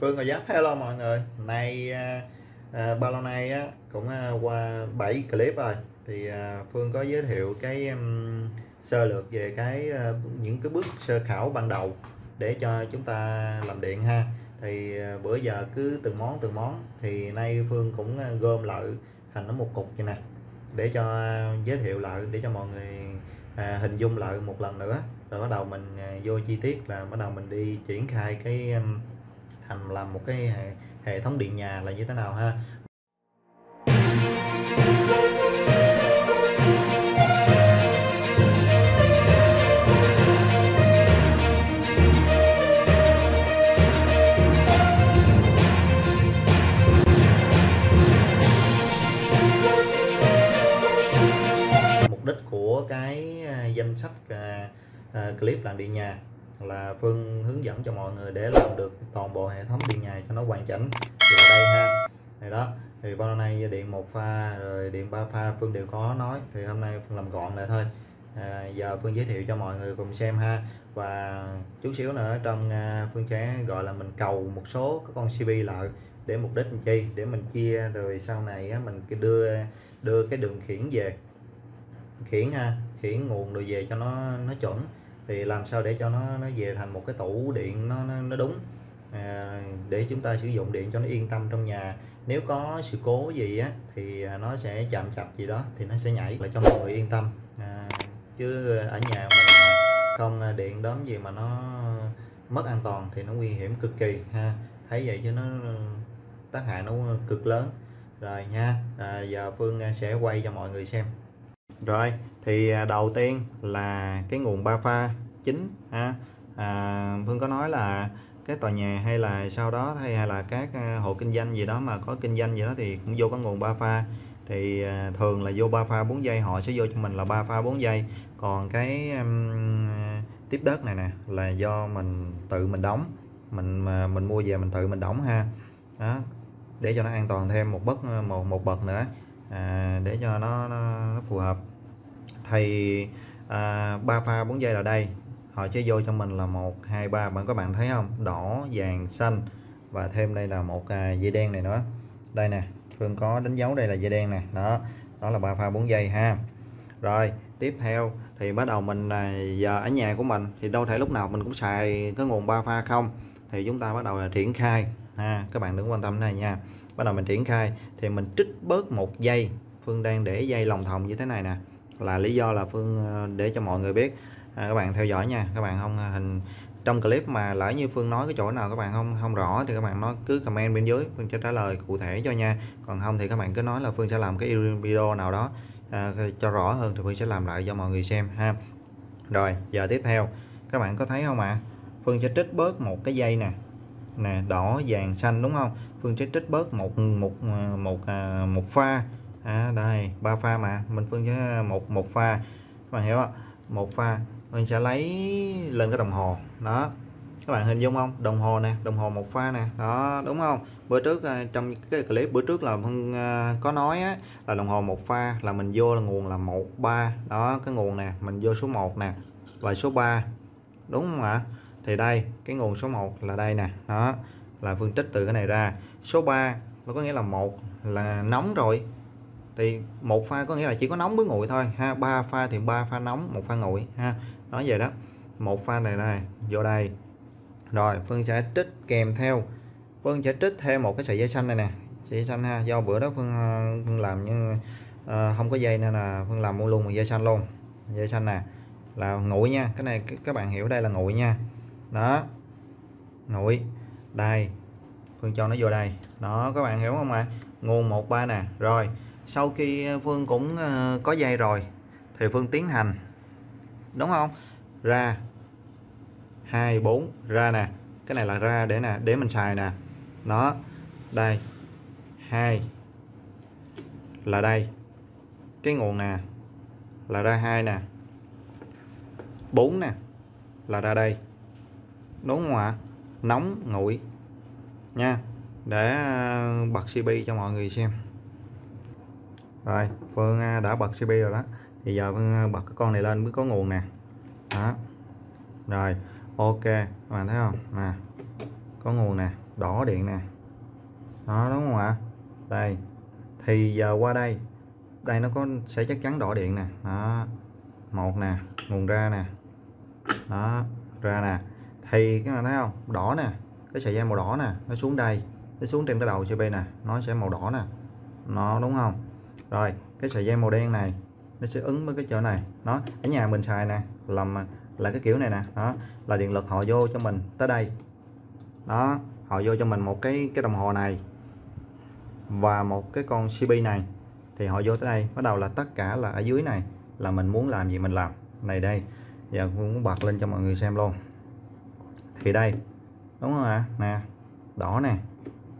Phương và Giáp hello mọi người. Nay à, à, bao lâu nay á cũng à, qua 7 clip rồi. Thì à, Phương có giới thiệu cái um, sơ lược về cái à, những cái bước sơ khảo ban đầu để cho chúng ta làm điện ha. Thì à, bữa giờ cứ từng món từng món. Thì nay Phương cũng à, gom lại thành nó một cục vậy nè để cho à, giới thiệu lại để cho mọi người à, hình dung lại một lần nữa. Rồi bắt đầu mình à, vô chi tiết là bắt đầu mình đi triển khai cái um, thành làm một cái hệ, hệ thống điện nhà là như thế nào ha? Mục đích của cái à, danh sách à, à, clip làm điện nhà là Phương hướng dẫn cho mọi người để làm được toàn bộ hệ thống điện nhà cho nó hoàn chỉnh. Thì ở đây ha. Thì đó thì bao nay điện một pha rồi điện ba pha Phương đều có nói. Thì hôm nay Phương làm gọn lại thôi. À, giờ Phương giới thiệu cho mọi người cùng xem ha. Và chút xíu nữa trong à, Phương sẽ gọi là mình cầu một số các con CP lại để mục đích mình chi để mình chia rồi sau này mình đưa đưa cái đường khiển về. Khiển ha khiển nguồn rồi về cho nó nó chuẩn thì làm sao để cho nó nó về thành một cái tủ điện nó nó, nó đúng? À, để chúng ta sử dụng điện cho nó yên tâm trong nhà. Nếu có sự cố gì á thì à, nó sẽ chạm chập gì đó thì nó sẽ nhảy lại cho mọi người yên tâm. À, chứ ở nhà mình không à, điện đóm gì mà nó mất an toàn thì nó nguy hiểm cực kỳ ha. Thấy vậy chứ nó ờ, tác hại nó cực lớn. Rồi nha à, giờ Phương à, sẽ quay cho mọi người xem. Rồi thì à, đầu tiên là cái nguồn ba pha chính ha. À, Phương có nói là cái tòa nhà hay là sau đó hay là các à, hộ kinh doanh gì đó mà có kinh doanh gì đó thì cũng vô cái nguồn ba pha. Thì à, thường là vô ba pha 4 giây họ sẽ vô cho mình là ba pha 4 giây. Còn cái um, tiếp đất này nè là do mình tự mình đóng. Mình mà mình mua về mình tự mình đóng ha. Đó để cho nó an toàn thêm một bất ờ, một một bậc nữa. À, để cho nó, nó, nó phù hợp thì à, ba pha 4 giây là đây. Họ chế vô cho mình là một hai ba. Bạn các bạn thấy không? Đỏ vàng xanh. Và thêm đây là một à, dây đen này nữa. Đây nè Phương có đánh dấu đây là dây đen nè. Đó đó là ba pha 4 giây ha. Rồi tiếp theo thì bắt đầu mình à, giờ ở nhà của mình thì đâu thể lúc nào mình cũng xài cái nguồn ba pha không? Thì chúng ta bắt đầu là triển khai ha. Các bạn đừng quan tâm này nha. Bắt đầu mình triển khai thì mình trích bớt một giây. Phương đang để dây lòng thòng như thế này nè là lý do là Phương ờ, để cho mọi người biết. À, các bạn theo dõi nha. Các bạn không à, hình trong clip mà lỡ như Phương nói cái chỗ nào các bạn không không rõ thì các bạn nói cứ comment bên dưới Phương sẽ trả lời cụ thể cho nha. Còn không thì các bạn cứ nói là Phương sẽ làm cái video nào đó à, cho rõ hơn thì Phương sẽ làm lại cho mọi người xem ha. Rồi giờ tiếp theo. Các bạn có thấy không ạ? À? Phương sẽ trích bớt một cái dây nè. Nè đỏ vàng xanh đúng không? Phương sẽ trích bớt một một à, một một, một pha à, đây ba pha mà. Mình Phương sẽ một một pha. Các bạn hiểu không? Một pha. Mình sẽ lấy lên cái đồng hồ. Đó. Các bạn hình dung không? Đồng hồ nè đồng hồ một pha nè. Đó đúng không? Bữa trước à, trong cái clip bữa trước là phân à, có nói á, là đồng hồ một pha là mình vô là nguồn là một ba. Đó cái nguồn nè mình vô số 1 nè và số 3 đúng không ạ? Thì đây cái nguồn số 1 là đây nè. Đó là phương tích từ cái này ra. Số 3 nó có nghĩa là một là nóng rồi thì một pha có nghĩa là chỉ có nóng với nguội thôi ha. Ba pha thì ba pha nóng một pha nguội ha. Nói vậy đó. Một pha này này vô đây. Rồi phương sẽ trích kèm theo. Phương sẽ trích thêm một cái sợi dây xanh này nè. Sợi dây xanh ha. Do bữa đó phương, ờ, phương làm nhưng uh, không có dây nên là phương làm luôn một dây xanh luôn. Dây xanh nè là nguội nha. Cái này các bạn hiểu đây là nguội nha. Đó. Nguội. Đây. Phương cho nó vô đây. Đó các bạn hiểu không ạ? À? nguồn một ba nè. Rồi sau khi ờ, Phương cũng ờ, có dây rồi thì Phương tiến hành. Đúng không? Ra 2 4 ra nè. Cái này là ra để nè, để mình xài nè. Nó, đây 2 là đây. Cái nguồn nè, là ra 2 nè. 4 nè, là ra đây. Đúng không ạ? Nóng, nguội, nha. Để ờ, bật CP cho mọi người xem rồi, Phương à, đã bật CP rồi đó. Thì giờ Phương à, bật cái con này lên mới có nguồn nè. Đó. Rồi, ok. Các bạn thấy không? Nè, có nguồn nè. Đỏ điện nè. Đó, đúng không ạ? Đây. Thì giờ qua đây đây nó có, sẽ chắc chắn đỏ điện nè. Đó. Một nè, nguồn ra nè. Đó, ra nè. Thì các bạn thấy không? Đỏ nè. Cái sợi dây màu đỏ nè, nó xuống đây. Nó xuống trên cái đầu cp nè. Nó sẽ màu đỏ nè. Nó, đúng không? Rồi, cái sợi dây màu đen này, nó sẽ ứng với cái chỗ này. Nó ở nhà mình xài nè, làm là cái kiểu này nè. Đó, là điện lực họ vô cho mình tới đây. Đó, họ vô cho mình một cái cái đồng hồ này và một cái con CP này. Thì họ vô tới đây, bắt đầu là tất cả là ở dưới này, là mình muốn làm gì mình làm. Này đây, giờ cũng muốn bật lên cho mọi người xem luôn. Thì đây, đúng không ạ? Nè, đỏ nè,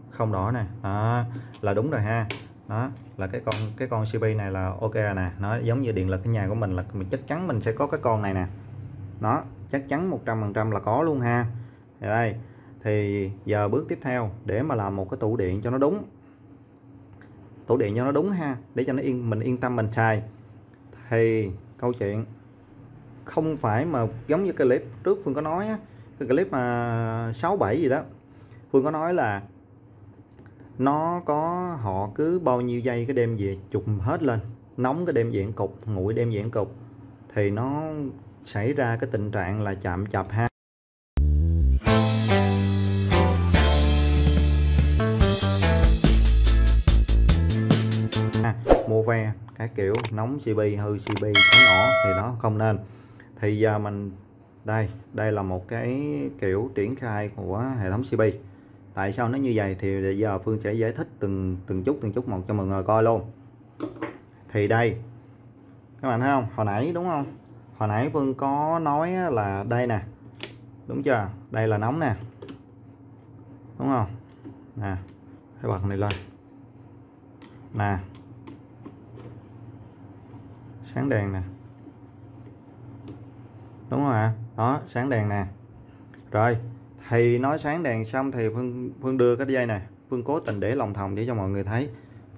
không đỏ nè. Đó, là đúng rồi ha đó là cái con cái con CP này là ok rồi nè. Nó giống như điện lực cái nhà của mình là mình chắc chắn mình sẽ có cái con này nè. Nó chắc chắn 100% là có luôn ha. Thì đây thì giờ bước tiếp theo để mà làm một cái tủ điện cho nó đúng. Tủ điện cho nó đúng ha để cho nó yên mình yên tâm mình xài. Thì câu chuyện không phải mà giống như cái clip trước Phương có nói á, cái clip mà 6 7 gì đó. Phương có nói là nó có, họ cứ bao nhiêu giây cái đem về chụp hết lên. Nóng cái đem diện cục, nguội đem diện cục. Thì nó xảy ra cái tình trạng là chạm chập ha. À, mua ve, cái kiểu nóng CB hư CB cái nhỏ thì nó không nên. Thì giờ mình, đây đây là một cái kiểu triển khai của hệ thống CB tại sao nó như vậy thì giờ Phương sẽ giải thích từng từng chút từng chút một cho mọi người coi luôn. Thì đây, các bạn thấy không? Hồi nãy đúng không? Hồi nãy Phương có nói là đây nè. Đúng chưa? Đây là nóng nè. Đúng không? Nè, cái bật này lên. Nè. Sáng đèn nè. Đúng không ạ đó, sáng đèn nè. Rồi thì nói sáng đèn xong thì phương phương đưa cái dây này. Phương cố tình để lòng thòng để cho mọi người thấy.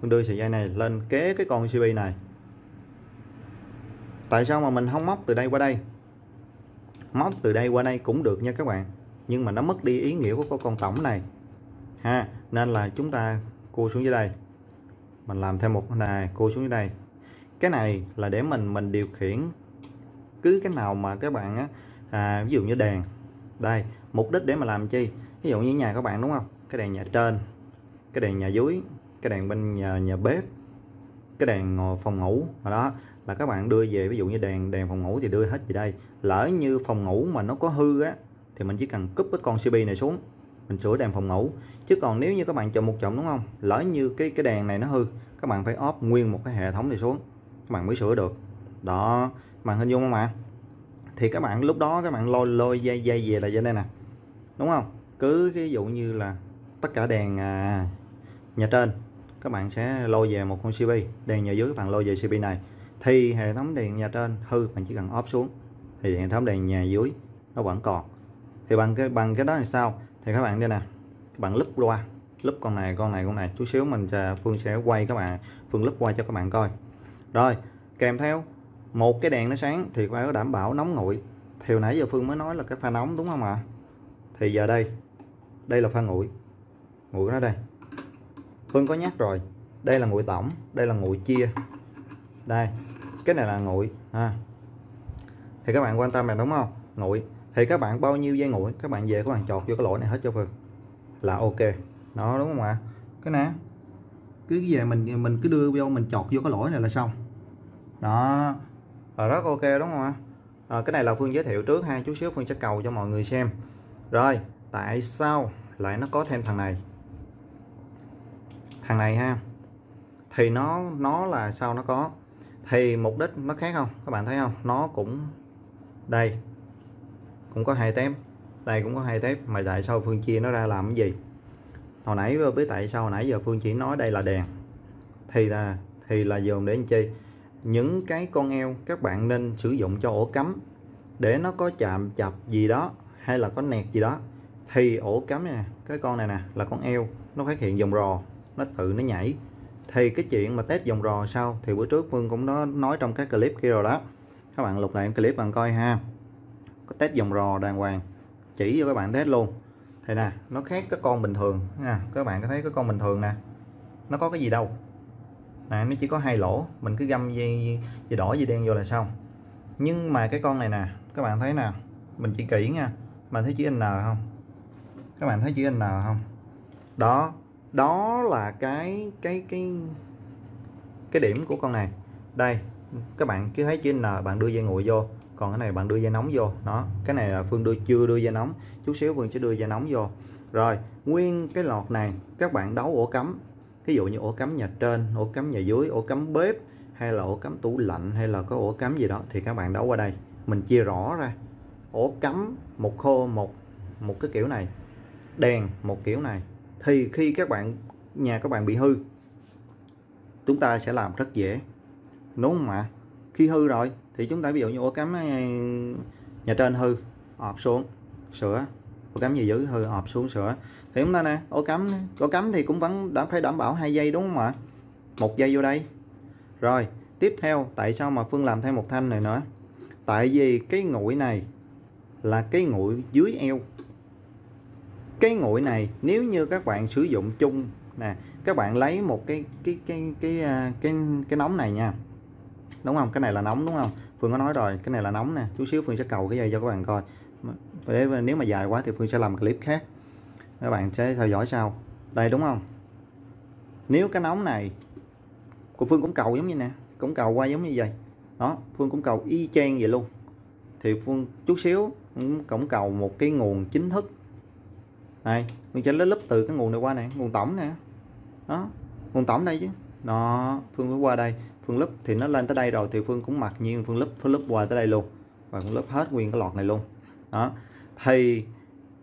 Phương đưa sợi dây này lên kế cái con CB này. Tại sao mà mình không móc từ đây qua đây? Móc từ đây qua đây cũng được nha các bạn. Nhưng mà nó mất đi ý nghĩa của con tổng này. Ha nên là chúng ta cua xuống dưới đây. Mình làm thêm một này cua xuống dưới đây. Cái này là để mình mình điều khiển. Cứ cái nào mà các bạn á à, ví dụ như đèn. Đây mục đích để mà làm chi? Ví dụ như nhà các bạn, đúng không? Cái đèn nhà trên, cái đèn nhà dưới, cái đèn bên nhà nhà bếp, cái đèn phòng ngủ. Và đó, là các bạn đưa về, ví dụ như đèn đèn phòng ngủ thì đưa hết về đây. Lỡ như phòng ngủ mà nó có hư á, thì mình chỉ cần cúp cái con CB này xuống, mình sửa đèn phòng ngủ. Chứ còn nếu như các bạn chọn một chọn, đúng không? Lỡ như cái cái đèn này nó hư, các bạn phải óp nguyên một cái hệ thống này xuống, các bạn mới sửa được. Đó bạn hình dung không ạ? Thì các bạn lúc đó các bạn lôi lôi dây dây về là dây đây nè đúng không? Cứ ví dụ như là tất cả đèn à, nhà trên các bạn sẽ lôi về một con CP đèn nhà dưới các bạn lôi về CP này. Thì hệ thống đèn nhà trên hư bạn chỉ cần off xuống. Thì hệ thống đèn nhà dưới nó vẫn còn. Thì bằng cái bằng cái đó là sao? Thì các bạn đây nè các bạn lúp qua lúp con này con này con này. Chút xíu mình sẽ phương sẽ quay các bạn phương lúp qua cho các bạn coi. Rồi kèm theo một cái đèn nó sáng thì phải có đảm bảo nóng nguội. Thì nãy giờ phương mới nói là cái pha nóng đúng không ạ? à? Thì giờ đây đây là pha nguội. Nguội của nó đây. Phương có nhắc rồi đây là nguội tổng đây là nguội chia. Đây cái này là nguội ha. Thì các bạn quan tâm này đúng không? Nguội. Thì các bạn bao nhiêu dây nguội? Các bạn về các bạn chọt vô cái lỗ này hết cho phương. Là ok. Nó đúng không ạ? Cái nè cứ về mình mình cứ đưa vô mình chọt vô cái lỗ này là xong. Đó. Rất ok đúng không ạ? À, cái này là phương giới thiệu trước ha chút xíu phương sẽ cầu cho mọi người xem rồi, tại sao lại nó có thêm thằng này? Thằng này ha, thì nó nó là sao nó có? Thì mục đích nó khác không? Các bạn thấy không? Nó cũng đây, cũng có hai tép. Đây cũng có hai tép, mà tại sao phương chia nó ra làm cái gì? Hồi nãy biết tại sao, hồi nãy giờ phương chỉ nói đây là đèn. Thì là thì là dùng để anh chi? Những cái con eo các bạn nên sử dụng cho ổ cắm để nó có chạm chập gì đó hay là có nẹt gì đó thì ổ cắm này nè cái con này nè là con eo nó phát hiện dòng rò nó tự nó nhảy. Thì cái chuyện mà test dòng rò sau thì bữa trước Phương cũng có nói trong các clip kia rồi đó. Các bạn lục lại clip bạn coi ha. Có test dòng rò đàng hoàng chỉ cho các bạn test luôn. Thì nè nó khác cái con bình thường nha. Các bạn có thấy cái con bình thường nè nó có cái gì đâu. Nè nó chỉ có hai lỗ mình cứ găm dây, dây đỏ dây đen vô là xong. Nhưng mà cái con này nè các bạn thấy nè mình chỉ kỹ nha mà thấy chữ N không? Các bạn thấy chữ N không? Đó đó là cái cái cái cái điểm của con này. Đây, các bạn cứ thấy chữ N, bạn đưa dây nguội vô. Còn cái này bạn đưa dây nóng vô. Đó, cái này là Phương đưa, chưa đưa dây nóng. Chút xíu Phương sẽ đưa dây nóng vô. Rồi, nguyên cái lọt này, các bạn đấu ổ cắm. Ví dụ như ổ cắm nhà trên, ổ cắm nhà dưới, ổ cắm bếp, hay là ổ cắm tủ lạnh, hay là có ổ cắm gì đó, thì các bạn đấu qua đây. Mình chia rõ ra ổ cắm một khô, một một cái kiểu này, đèn một kiểu này, thì khi các bạn, nhà các bạn bị hư, chúng ta sẽ làm rất dễ. Đúng không ạ? Khi hư rồi, thì chúng ta ví dụ như ổ cắm ờ, nhà trên hư, ọp xuống, sửa. Ổ cắm gì giữ hư, ọp xuống, sửa. Thì chúng ta nè, ổ cắm ổ cắm thì cũng vẫn đã phải đảm bảo hai giây, đúng không ạ? Một giây vô đây. Rồi, tiếp theo, tại sao mà Phương làm thêm một thanh này nữa? Tại vì cái nguội này là cái nguội dưới eo. Cái nguội này nếu như các bạn sử dụng chung nè các bạn lấy một cái cái cái cái cái cái, cái nóng này nha. Đúng không? Cái này là nóng đúng không? Phương có nói rồi cái này là nóng nè. Chút xíu Phương sẽ cầu cái dây cho các bạn coi. Để nếu mà dài quá thì Phương sẽ làm clip khác. Các bạn sẽ theo dõi sau. Đây đúng không? Nếu cái nóng này của Phương cũng cầu giống như nè cũng cầu qua giống như vậy. Đó Phương cũng cầu y chang vậy luôn. Thì Phương chút xíu Ừ, cũng cầu một cái nguồn chính thức. Này mình sẽ lấy lớp từ cái nguồn này qua này, nguồn tổng nè. Đó, nguồn tổng đây chứ. Nó Phương phải qua đây. Phương lớp thì nó lên tới đây rồi thì Phương cũng mặc nhiên Phương lớp Phương lớp qua tới đây luôn. Và Phương lớp hết nguyên cái lọt này luôn. Đó, thì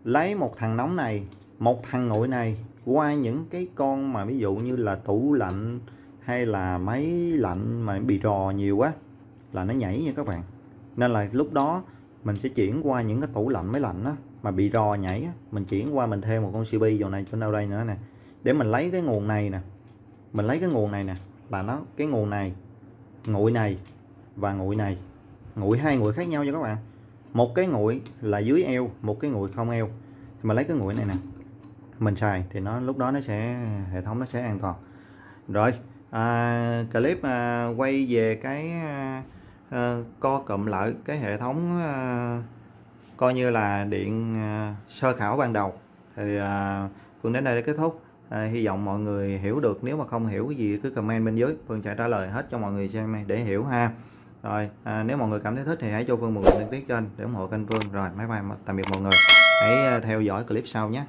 lấy một thằng nóng này, một thằng nguội này qua những cái con mà ví dụ như là tủ lạnh hay là máy lạnh mà bị rò nhiều quá là nó nhảy nha các bạn. Nên là lúc đó mình sẽ chuyển qua những cái tủ lạnh máy lạnh đó mà bị rò nhảy á, mình chuyển qua mình thêm một con CB vào này chỗ nào đây nữa nè. Để mình lấy cái nguồn này nè mình lấy cái nguồn này nè là nó cái nguồn này nguội này và nguội này. Nguội hai nguội khác nhau nha các bạn. Một cái nguội là dưới eo một cái nguội không eo. Thì mà lấy cái nguội này nè mình xài thì nó lúc đó nó sẽ hệ thống nó sẽ an toàn. Rồi à, clip à, quay về cái à, à, co cụm lại cái hệ thống ờ, coi như là điện ờ, sơ khảo ban đầu. Thì Phương đến đây để kết thúc. À, hy vọng mọi người hiểu được. Nếu mà không hiểu cái gì cứ comment bên dưới. Phương sẽ trả lời hết cho mọi người xem để hiểu ha. Rồi à, nếu mọi người cảm thấy thích thì hãy cho Phương một lượt đăng ký kênh để ủng hộ kênh Phương. Rồi máy bay tạm biệt mọi người. Hãy theo dõi clip sau nhé.